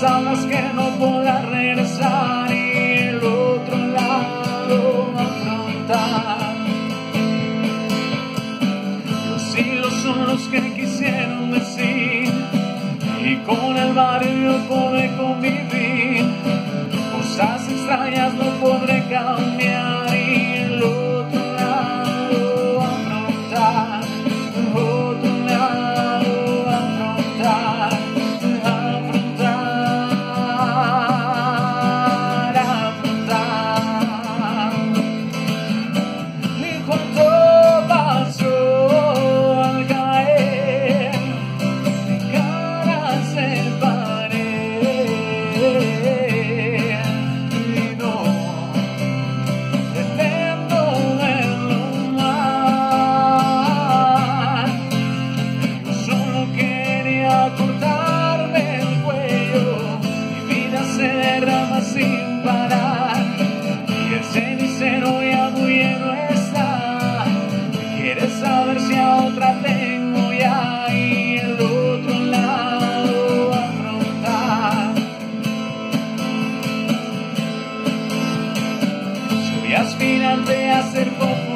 sabes que no podrás regresar y el otro lado afrontar. Los hilos son los que quisieron decir y con el barrio podré convivir, cosas extrañas no podré cambiar. Sin parar y el cenicero ya muy lleno está. Quieres saber si a otra tengo ya y el otro lado afrontar. Soy aspirante a ser popular,